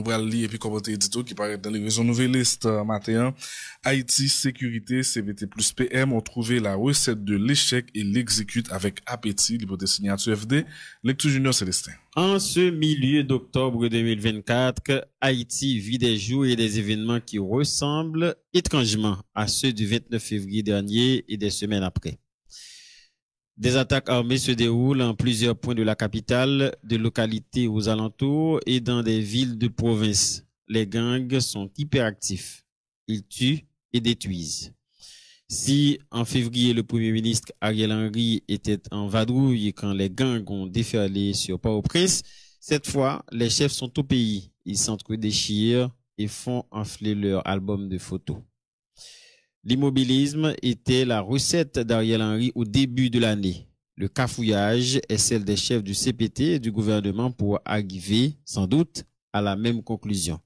Ouvral li epi komote edito ki parete dan li rezon nouvelist maten. Haiti Sécurité, CVT plus PM ont trouvé la recette de l'échec et l'exécute avec appétit, l'hypothèse signature FD. Lecture Junior Célestin. En ce milieu d'octobre 2024, Haïti vit des jours et des événements qui ressemblent étrangement à ceux du 29 février dernier et des semaines après. Des attaques armées se déroulent en plusieurs points de la capitale, de localités aux alentours et dans des villes de province. Les gangs sont hyperactifs. Ils tuent et détruisent. Si en février le premier ministre Ariel Henry était en vadrouille quand les gangs ont déferlé sur Port-au-Prince, cette fois les chefs sont au pays. Ils s'entre-déchirent et font enfler leur album de photos. L'immobilisme était la recette d'Ariel Henry au début de l'année. Le cafouillage est celle des chefs du CPT et du gouvernement pour arriver, sans doute, à la même conclusion.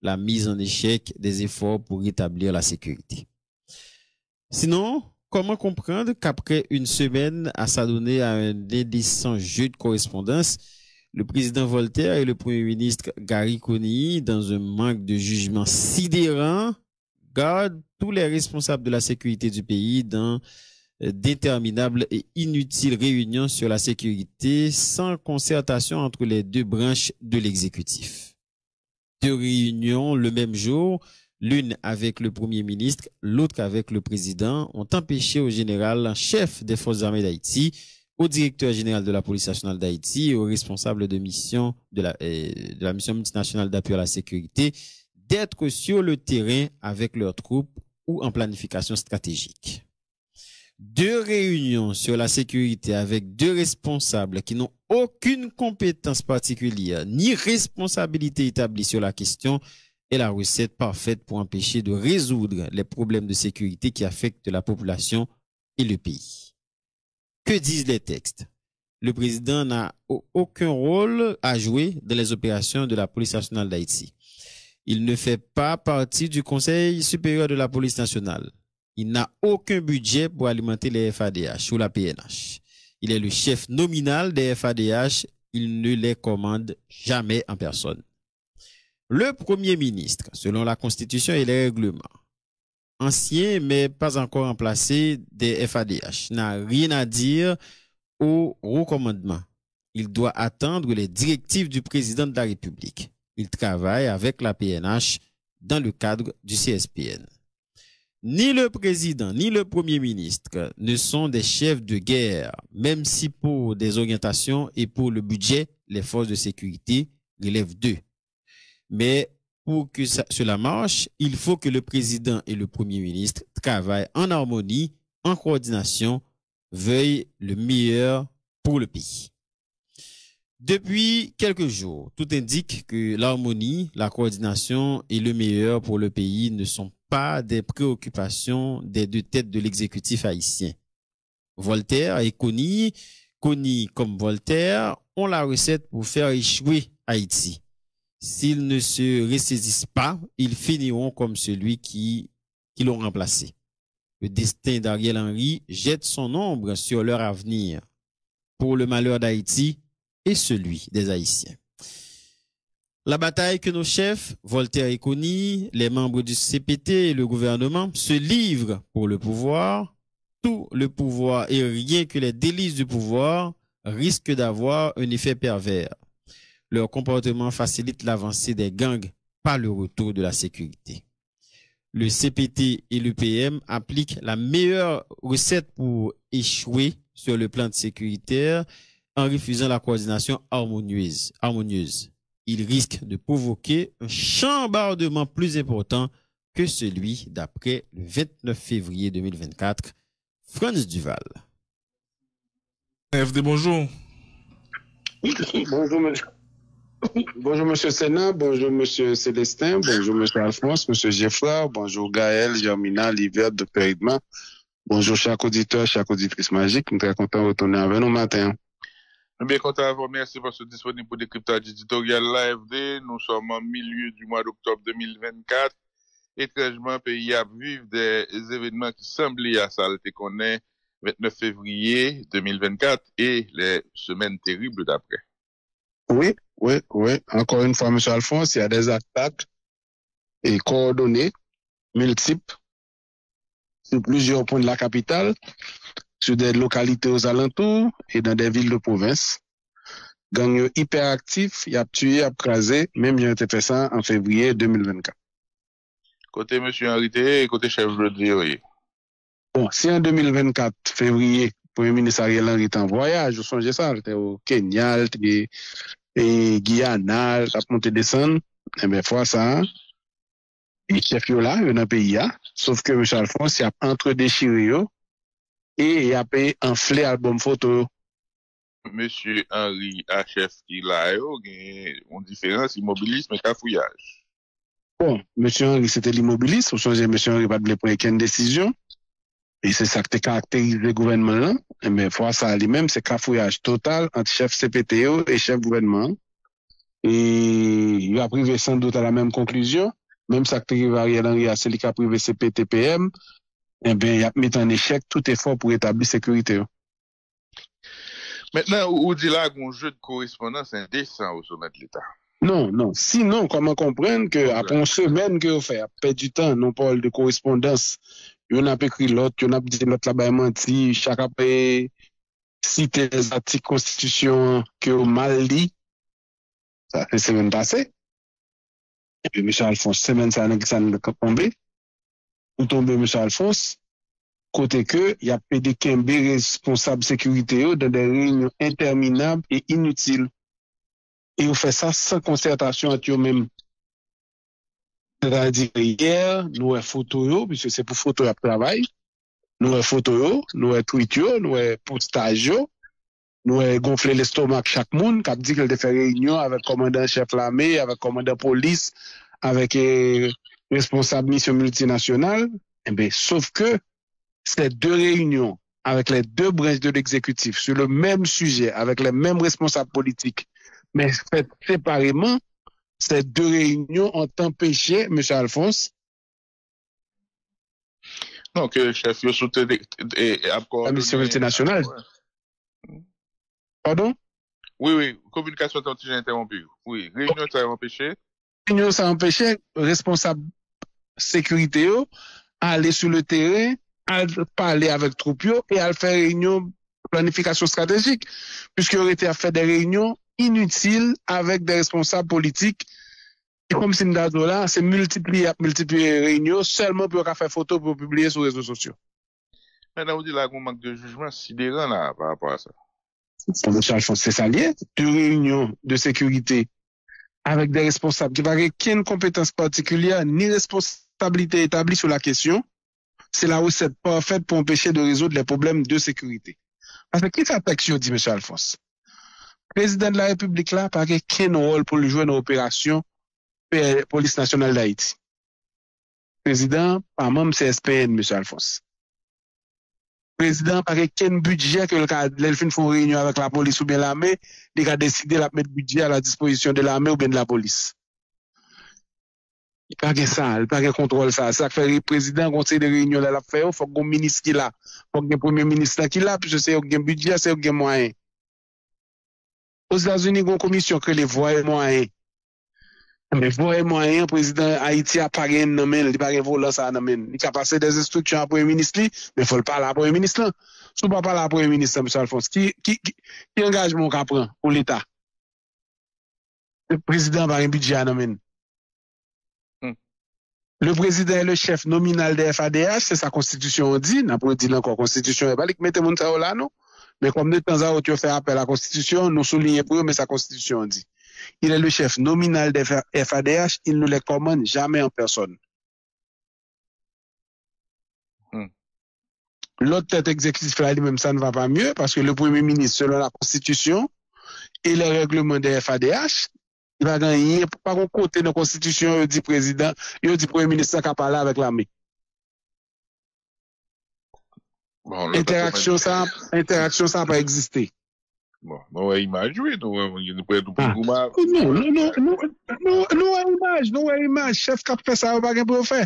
La mise en échec des efforts pour rétablir la sécurité. Sinon, comment comprendre qu'après une semaine à s'adonner à un indécent jeu de correspondance, le président Voltaire et le premier ministre Gary dans un manque de jugement sidérant, gardent tous les responsables de la sécurité du pays dans euh, d'interminables et inutiles réunions sur la sécurité sans concertation entre les deux branches de l'exécutif. Deux réunions le même jour, l'une avec le Premier ministre, l'autre avec le Président, ont empêché au général chef des forces armées d'Haïti, au directeur général de la police nationale d'Haïti et au responsable de mission euh, de la mission multinationale d'appui à la sécurité d'être sur le terrain avec leurs troupes ou en planification stratégique. Deux réunions sur la sécurité avec deux responsables qui n'ont aucune compétence particulière ni responsabilité établie sur la question est la recette parfaite pour empêcher de résoudre les problèmes de sécurité qui affectent la population et le pays. Que disent les textes? Le président n'a aucun rôle à jouer dans les opérations de la police nationale d'Haïti. Il ne fait pas partie du Conseil supérieur de la police nationale. Il n'a aucun budget pour alimenter les FADH ou la PNH. Il est le chef nominal des FADH. Il ne les commande jamais en personne. Le premier ministre, selon la Constitution et les règlements, ancien mais pas encore remplacé des FADH, n'a rien à dire au recommandement. Il doit attendre les directives du président de la République. Il travaille avec la PNH dans le cadre du CSPN. Ni le président ni le premier ministre ne sont des chefs de guerre, même si pour des orientations et pour le budget, les forces de sécurité relèvent d'eux. Mais pour que cela marche, il faut que le président et le premier ministre travaillent en harmonie, en coordination, veuillent le meilleur pour le pays. Depuis quelques jours, tout indique que l'harmonie, la coordination et le meilleur pour le pays ne sont pas des préoccupations des deux têtes de l'exécutif haïtien. Voltaire et Conny, Conny comme Voltaire, ont la recette pour faire échouer Haïti. S'ils ne se ressaisissent pas, ils finiront comme celui qui, qui l'ont remplacé. Le destin d'Ariel Henry jette son ombre sur leur avenir. Pour le malheur d'Haïti, et celui des Haïtiens. La bataille que nos chefs, Voltaire et Conny, les membres du CPT et le gouvernement se livrent pour le pouvoir, tout le pouvoir et rien que les délices du pouvoir risquent d'avoir un effet pervers. Leur comportement facilite l'avancée des gangs, pas le retour de la sécurité. Le CPT et l'UPM appliquent la meilleure recette pour échouer sur le plan de sécuritaire en refusant la coordination harmonieuse. harmonieuse. Il risque de provoquer un chambardement plus important que celui d'après le 29 février 2024. Franz Duval. FD, bonjour. Bonjour, monsieur. Bonjour, monsieur Sénat. Bonjour, monsieur Célestin. Bonjour, monsieur Alphonse, monsieur Geffrard. Bonjour, Gaël, Germina, Livière, Dr. Edman. Bonjour, chaque auditeur, chaque auditrice magique. Nous sommes très contents de retourner avec nous matin. Nous bien content disponible pour décryptage éditorial l'AFD. Nous sommes en milieu du mois d'octobre 2024. Étrangement, pays a vivre des événements qui semblaient à saleté qu'on est 29 février 2024 et les semaines terribles d'après. Oui, oui, oui. Encore une fois, M. Alphonse, il y a des attaques et coordonnées multiples sur plusieurs points de la capitale. sur des localités aux alentours et dans des villes de province. Gang yo hyperactif, y ap tuye, ap krasé, même yon te fè sa en février 2024. Kote M. Henrité, kote chef Blodviri. Bon, si en 2024, février, Premier ministre Ariel Henry t'en voyage, ou sonje sa, te ou Kenyal, te e Guyana, ap monte desan, e mè fwa sa, e chef yo la, yo nan peyi ya, sauf ke M. Alphonse y ap entre dechiré yo, e yapè an fle albom foto. Monsie Henri H.F. ki la yo gen yon diferans immobilisme ka fouyaj. Bon, Monsie Henri se te l'immobilisme, ou chanje Monsie Henri pa ble pou eken desisyon, e se sa te karakterize gouvenman lan, men fwa sa li men se ka fouyaj total anti chef CPTO e chef gouvenman. E yo aprive san dout a la menm konkluzyon, menm sa te rive Ariel Henry a se li ka aprive CPTPM, eh ben, y ap met an eshek tout efor pou etabli sekurite yo. Mètnen, ou di la goun jè de korespondans indesan ou soumet l'Etat? Non, non. Sinon, koman komprenn ke apon semen ke yo fè, ap pè du tan, non pol de korespondans, yon ap ekri lot, yon ap di lot la bayman ti, chak ap e site zati konstitusyon ke yo mal li, sa fè semen pase, epi Michel Alphonse semen sa nan ki sa nan de kapombe, ou tombe M. Alphonse, kote ke ya pede kembe responsable sekurite yo dan de reynyon interminab e inutil. E yo fè sa san konsertasyon at yo mèm. Tè da di, yè, nou e foto yo, bisè se pou foto ya pravay, nou e foto yo, nou e tweet yo, nou e postaj yo, nou e gonfle l'estomak chak moun, kap di ke l de fè reynyon avè komandan chef lame, avè komandan polis, avè ke... Eh, responsable mission multinationale, eh sauf que ces deux réunions avec les deux branches de l'exécutif sur le même sujet, avec les mêmes responsables politiques, mais faites séparément, ces deux réunions ont empêché M. Alphonse non, que chef yo soute La mission multinationale. Pardon? Oui, oui, communication t'ont interrompu. Oui, réunion ça a empêché. Réunion ça a empêché, responsable sécurité, aller sur le terrain, à parler avec Troupio et à faire réunion planification stratégique, puisqu'il aurait été à faire des réunions inutiles avec des responsables politiques. Et comme Sindado là, c'est multiplier, multiplier réunions seulement pour faire photo pour publier sur les réseaux sociaux. Mais là, vous dites là qu'on manque de jugement sidérant là, par rapport à ça. C'est ça lié, de réunions de sécurité avec des responsables qui n'avaient aucune compétence particulière ni responsabilité stabilité établie sur la question, c'est la recette parfaite pour empêcher de résoudre les problèmes de sécurité. Parce que qui s'attaque sur, dit M. Alphonse? Le président de la République là, par quel rôle pour le jouer dans l'opération police nationale d'Haïti? Président, par membre CSPN, M. Alphonse. Prezident pake ken budget ke lèl fin foun reynyon avèk la polis ou ben l'armè, lèk a deside la pmet budget a la disposisyon de l'armè ou ben la polis. I pa gen san, i pa gen kontrol sa. Sa fè re prezident konsey de reynyon la la fè yo, fòk gen minis ki la. Fòk gen premier minis la ki la, pwè se yo gen budget, se yo gen mwayen. Os Etats-Unis gen komisyon kre le voye mwayen. Le voye mwayen, prezident Haiti a pa gen nomen, li pa gen volan sa nomen. Li ka pase des instruksyon a premier minis li, men fòl pa la premier minis lan. Sou pa pa la premier minis la, M. Alphonse. Ki, ki, ki, ki engajman ka pran ou l'Etat? Le prezident pa gen budget a nomen. Le président est le chef nominal des FADH, c'est sa constitution, on dit, n'a pas dit encore constitution, et pas les mettez mon là, non? Mais comme de temps à autre, on fait appel à la constitution, nous soulignons pour eux, mais sa constitution, on dit. Il est le chef nominal des FADH, il ne les commande jamais en personne. Hmm. L'autre tête exécutive même ça ne va pas mieux, parce que le premier ministre, selon la constitution et les règlements des FADH, Il va gagner, par un côté de la Constitution, il dit président, il dit premier ministre qui a parlé avec l'armée. Bon, interaction, ça, interaction, ça n'a pas existé. Bon, nou wè imaj wè, nou wè yon pou etou pou gouman. Nou, nou, nou, nou wè imaj, nou wè imaj, chef kap fè sa wè pa gen pou fè.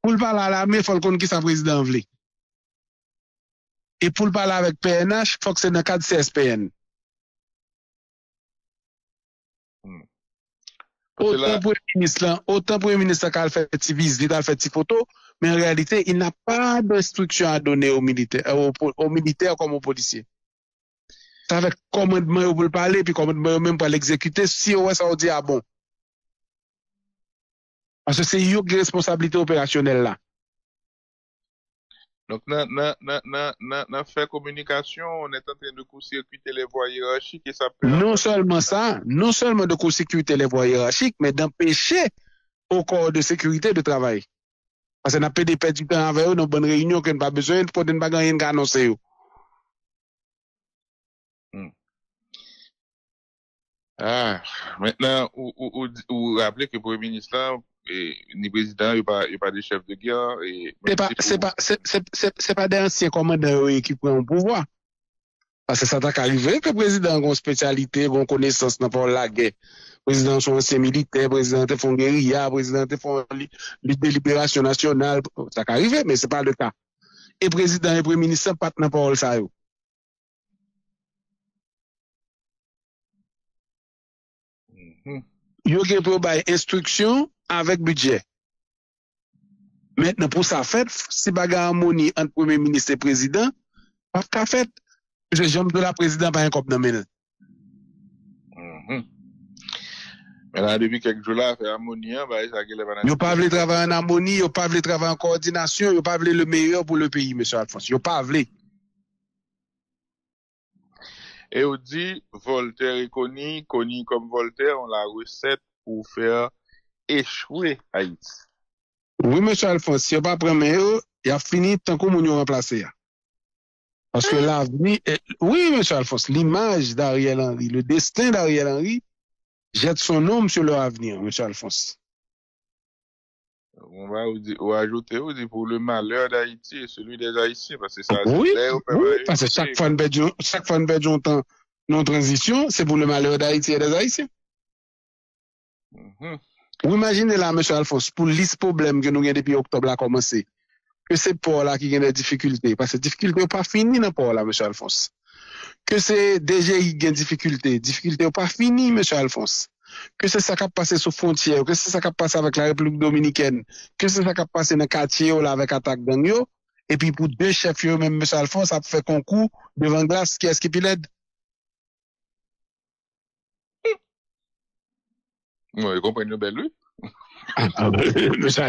Pou l'pala la me, fol kon ki sa prezident vle. E pou l'pala vek PNH, fok se nan kad CSPN. Otan pou yon minister kal fè ti viz, li dal fè ti foto, men en realite, il n'a pa d'instruction a donè ou militer euh, kom ou polisye. Sa vek komandman yo pou l'pale, pi komandman yo menm pou l'ekzekute, si yo wè sa ou di a ah bon. Anse se yo ki responsabilite operasyonel la. Donc, nan, nan, nan, nan fè komunikasyon, on est en train de court-circuiter les voies hiérarchiques et ça peut... Non seulement ça, non seulement de court-circuiter les voies hiérarchiques, mais d'empêcher au corps de sécurité de travailler. Parce qu'on a pas de du temps avec eux, n'a pas de réunion qu'on n'a pas besoin, pour n'a pas gagner qu'à annoncer eux. Ah, maintenant, vous vous rappelez que le Premier Ministre, E, ni prezident, yo pa de chef de gyan. Se pa de ansyen komanda yo ki pren pouvoi. Pase sa tak arrive ke prezident kon spesyalite, kon konesans nan pou la gè. Prezident son ansyen milite, prezident te fon geria, prezident te fon li deliberasyon nasyonal. Sa tak arrive, men se pa le ka. E prezident e preministan pat nan pou sa yo. yo gen pou bay instruksyon avèk budget. Mètnen pou sa fèt, si baga amoni an premier ministre prezident, paf ka fèt, je jom do la prezident pa yon kop nan menè. Mè mm-hmm. la debi kek jou la fè amoni an, ba yon sa gèle banan. Yo pa vle travè an amoni, yo pa vle travè an koordinasyon, yo pa vle le meyèr pou le peyi, M. Alphonse, yo pa vle. E ou di, Voltaire e koni, koni kom Voltaire, on la recette pou fèr échouer Haïti. Oui, M. Alphonse, si on pas premier, il a fini tant qu'on nous remplacé. Parce que l'avenir, oui, M. Alphonse, l'image d'Ariel Henry, le destin d'Ariel Henry jette son nom sur leur avenir, M. Alphonse. On va ou ajouter ou dit pour le malheur d'Haïti et celui des Haïtiens, parce que ça, oui, oui, parce que chaque fois chaque fois une temps non transition, c'est pour le malheur d'Haïti et des Haïtiens. Mm-hmm. Ou imagine la, M. Alphonse, pou lis problem gen nou gen depi oktob la komanse, ke se pou la ki gen de difikulte, pas se difikulte ou pa fini nan pou la, M. Alphonse. Ke se deje gen difikulte, difikulte ou pa fini, M. Alphonse. Ke se sa kap pase sou fontye, ke se sa kap pase avèk la Republik Dominikèn, ke se sa kap pase nan katye ou la avèk atak dan yo, epi pou de chef yo, M. Alphonse, ap fè konkou devan glas ki eski piled. Mwen kompren nou bel lou. Mwen sa.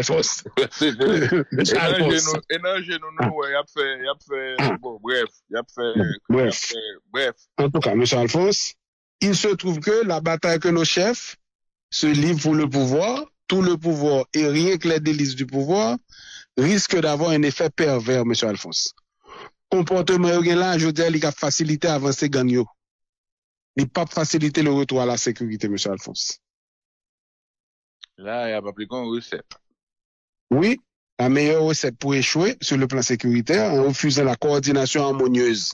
E nan genou nou, yap fe, yap bon, bref, yap fe, bref, bref. En tout cas, sa fos, il se trouve que la bataille que nos chefs se livrent pour le pouvoir, tout le pouvoir et rien que les délices du pouvoir risque d'avoir un effet pervers, M. Alphonse. Comportement là, je veux dire, il a facilité à avancer gang Il pas facilité le retour à la sécurité, M. Alphonse. Là, il n'y a pas plus qu'une recette. Oui, la meilleure recette pour échouer sur le plan sécuritaire, en refusant la coordination harmonieuse.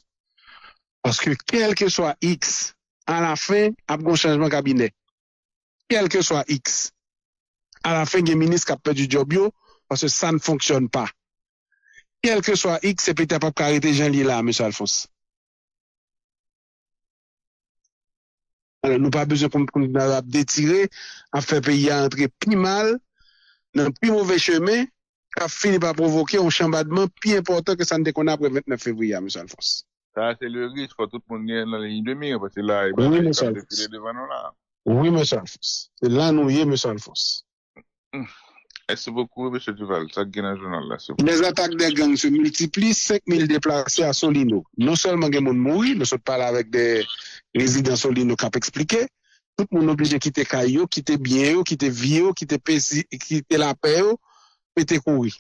Parce que quel que soit X, à la fin, il y a un changement de cabinet. Quel que soit X. À la fin, il y a un ministre qui a perdu du job parce que ça ne fonctionne pas. Quel que soit X, c'est peut-être pas arrêter Jean-Lie là, M. Alphonse. Nou pa bezon kon nan ap detire, an fe peyi a antre pi mal, nan pi mouve cheme, ka fini pa provoke yon chambadman pi important ke san de kon apre 29 fevriya, M. Alphonse. Sa, se le riche kwa tout moun gen nan le yi demi, an pa se la, e ba se yi devan nou la. Oui, M. Alphonse. Se la nou ye, M. Alphonse. Merci beaucoup, M. Duval. Les attaques des gangs se multiplient. 5000 déplacés à Solino. Non seulement les gens mourent, nous sommes parlé avec des résidents Solino qui ont expliqué. Tout le monde est obligé de quitter Caillou, quitter Bien, quitter Vio, quitter, quitter La Paix, péter courir.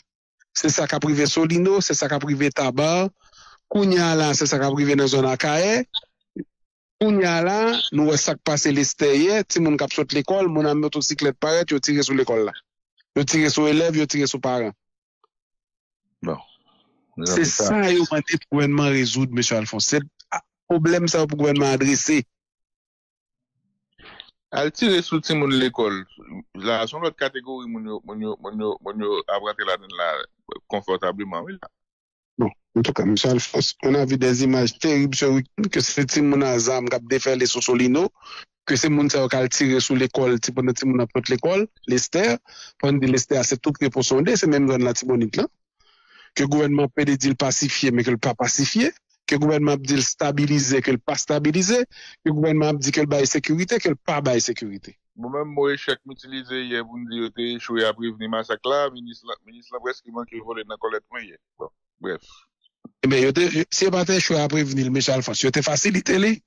C'est ça qui a privé Solino, c'est ça qui a privé Tabar. Kounya là, c'est ça qui a privé dans la zone Akaye. Kounya là, nous, ça qui passe l'estérieur. Si mon cap saute l'école, mon ami motocyclette paraît, tu tires sur l'école là. Yo tire sou elev, yo tire sou paran. Bon. Se sa yo mande pou gwenman rezoud, M. Alphonse. Se problem sa pou gwenman adrese. Al tire sou ti moun l'ekol. La son lot kategori moun yo abrate la den la konfortableman. Bon, en tout ka, M. Alphonse, on avi des imaj terib se wikine ke se ti moun azam kap defer le sosolino, ke se moun sa yo kal tire sou l'ekol, ti pwende ti moun apot l'ekol, l'ester, pwende l'ester se tout reposonde, se menm zon la tibonit lan, ke gouvenman pede di l'pacifiye, me ke l'pa pacifiye, ke gouvenman ap di l'stabilize, ke l'pa stabilize, ke gouvenman ap di ke l'baye sekurite, ke l'pa baye sekurite. Mwen mwen mwen chak m'utilize ye, mwen di yo te chouye apri vni masak la, minis la breski man ki vole nan kolet mwen ye. Bon, bref. Ebe, yo te, se yo te chouye apri vni l'mechal fos, yo te fasilite li,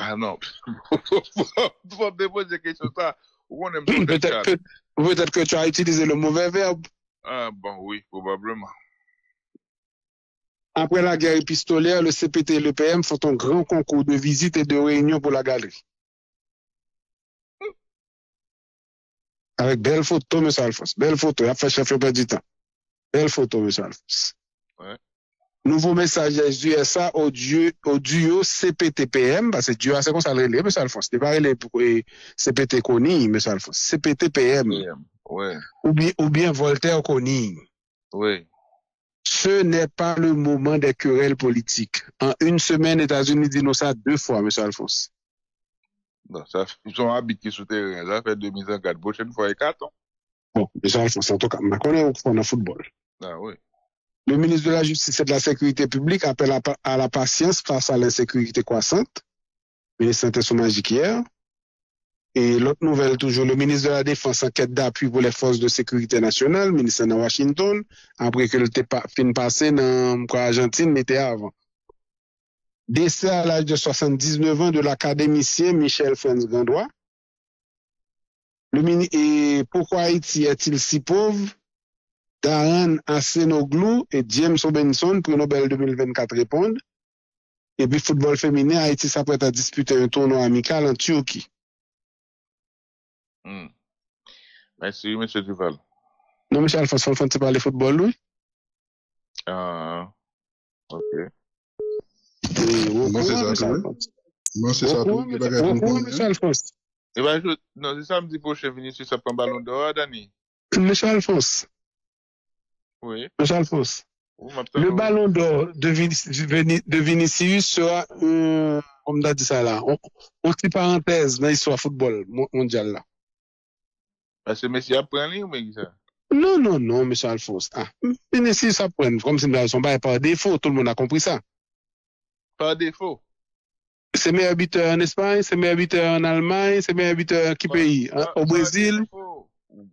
Ah non. Faut me question ça. Peut-être que, peut-être que tu as utilisé le mauvais verbe. Ah bon, oui, probablement. Après la guerre épistolaire, le CPT et le PM font un grand concours de visites et de réunions pour la galerie. Avec belle photo, M. Alphonse. Belle photo. Il a fait chef du temps. Belle photo, M. Alphonse. Nouveau message des USA au duo, au duo CPT-PM, parce que c'est comme ça le relais, M. Alphonse. C'est pas relais pour CPT Koni, M. Alphonse. CPT-PM. Ouais, Ou bien, ou bien Voltaire Koni. ouais. Ce n'est pas le moment des querelles politiques. En une semaine, États-Unis disent nous ça deux fois, M. Alphonse. Bon, ça, ils sont habités sous terrain. Ça fait deux mises en garde. Prochaine fois, et quatre ans. Bon, M. Alphonse, en tout cas, je connais au football. Ah oui. Le ministre de la Justice et de la Sécurité publique appelle à, la patience face à l'insécurité croissante. Le ministre Santé magique hier. Et l'autre nouvelle, toujours, le ministre de la Défense en quête d'appui pour les forces de sécurité nationale, ministre de Washington, après que le fin passé dans quoi, Argentine, mais avant. Décès à l'âge de 79 ans de l'académicien Michel Franz Gandois. Le et pourquoi Haïti est-il si pauvre? Taran Asenoglou et James Robinson pour Nobel 2024 répondent. Et puis, football féminin, Haïti s'apprête à disputer un tournoi amical en Turquie. Mm. Merci, M. Duval. Non, Michel Alphonse, on tu parler football, lui? Ah, ok. Moi, c'est ça. Moi, eh non, c'est ça. Pourquoi, M. Alphonse? Eh bien, non, c'est samedi prochain, Vinicius, ça prend ballon d'or, Dani. M. Alphonse. Oui. Michel Alphonse. Ou Le ballon d'or de, Vinic- Vini- de Vinicius sera, euh, comme on dit ça là, on, on petit parenthèse dans l'histoire football mo- mondial là. Parce que Messi a pris un livre, mais ça? Non, non, non, M. Alphonse. Ah, Vinicius, ça prend, comme si nous pas par défaut, tout le monde a compris ça. Par défaut? C'est meilleur buteur en Espagne, c'est meilleur buteur en Allemagne, c'est meilleur buteur qui pays? hein, Au Brésil.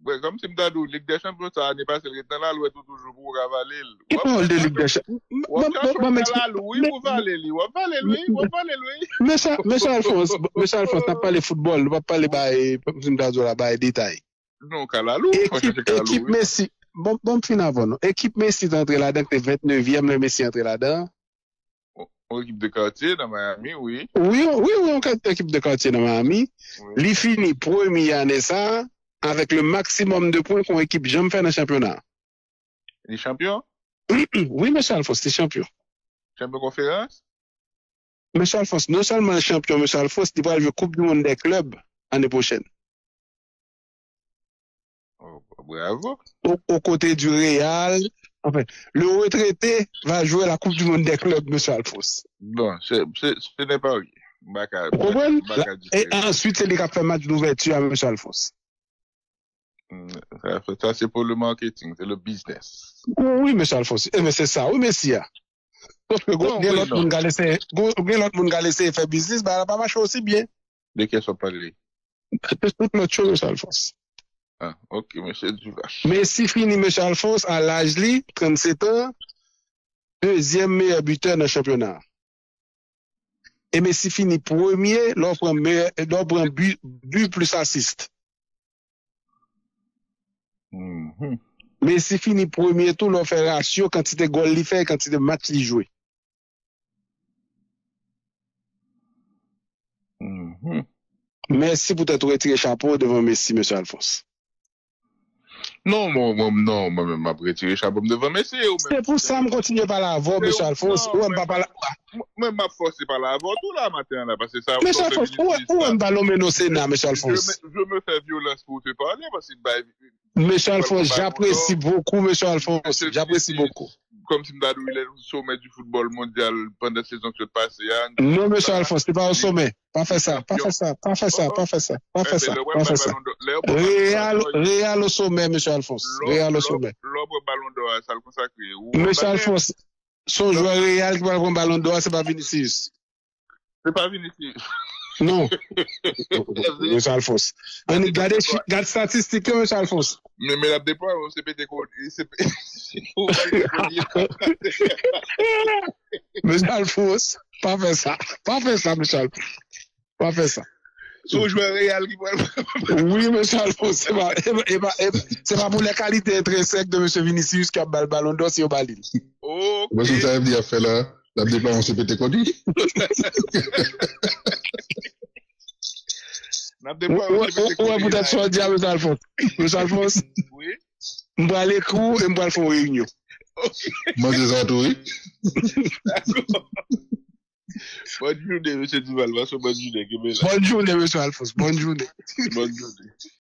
Kom si mta dou, Ligue des Champions sa ane pase lè tan la lou etou toujou pou ravale lè. E pon de Ligue des Champions. Wap kachou ta la lou, wap vale lè, wap vale lè, wap vale lè. Mè sa Alphonse, mè sa Alphonse, ta pale foutbol, wap pale baye, si mta dou la baye detay. Non, ka la lou. Ekip Messi, bon, bon fin avon, ekip Messi entre la den, te 29e, le Messi entre la den. Ou ekip de katiye nan Miami, oui. Oui, oui, ou ekip de katiye nan Miami. Li fini, promi yane sa, avec le maximum de points qu'on équipe jamais fait dans le championnat. Les champions? Oui, Monsieur Alphonse, c'est champion. Champion conférence? Monsieur Alphonse, non seulement champion, Monsieur Alphonse, il va jouer Coupe du Monde des clubs l'année prochaine. Oh, bravo. Au- aux côtés du Real. Enfin, le retraité va jouer la Coupe du Monde des clubs, Monsieur Alphonse. Bon, ce n'est pas? Baka Et ensuite, c'est lui qui a fait match d'ouverture à Monsieur Alphonse. Hmm, Ça, c'est pour le marketing, c'est le business. Oui, Monsieur Alphonse. Eh, mais c'est ça, oui, Messi. ah. Sauf que, oui, l'autre monde a laissé, l'autre monde a faire business, bah, elle a pas marché aussi bien. De qui sont parlé? C'est toute l'autre chose, Monsieur Alphonse. Ah, ok, monsieur Duvache. Messi finit, Monsieur Alphonse, à l'âge, li, 37 ans, deuxième meilleur buteur dans le championnat. Et Messi finit premier, l'offre un but, but plus Mm -hmm. Messi fini premier tour, l'on fait ratio quantité gol li fait, quantité match li joué. Mm -hmm. Merci pour t'être retiré chapeau devant Messi, Monsieur Alphonse. Non, non, mwen mwen pretire chabom devan, mwen se yo mwen... Se pou sa mwen kontinye pala avon, mwen chal fos, ou mwen pa pala... Mwen mwen fos pala avon, tout la maten la, pase sa... Mwen chal fos, ou mwen balon menose nan, mwen chal fos? Je mwen fè violans pou te pale, mwen se... Mwen chal fos, j'apresi boku, mwen chal fos, j'apresi boku. Kom si mdadou il est au sommet du football mondial pendant saison que passe. ya. Non, monsieur Alphonse, c'est pas au sommet. Pas fait ça, pas fait ça, pas fait ça, pas fait ça, pas fait ça, Eh, pas fait ça. Real, Real au sommet, monsieur Alphonse. Real au sommet. L'homme ballon d'or, ça le consacré. Ou- Monsieur Alphonse, son joueur Real qui va prendre ballon d'or, c'est pas Vinicius. C'est pas Vinicius. Non. Mwen sa alfons. An nou gade statistike mwen sa alfons. Mwen men ap depo an, se pe te koni. Se pe te koni. Mwen sa alfons, pa fe sa. Pa fe sa mwen sa alfons. Pa fe sa. Sou jwe real ki mwen. Oui mwen sa alfons. Se pa pou le kalite etresek de mwen se Vinicius ki ap bal balon dos yo balil. Mwen se ta ev di a fe la. La bè pa an se pète kodi. Ouè pou tèt sou an diya mè Alfons. Mè Alfons, mè alè kou e mè Alfons reynyo. Mè zè zantou, oui. D'accord. Bonne journée, M. Duval. Bonne journée. Bonne journée, M. Alphonse. Bonne journée. Bonne journée.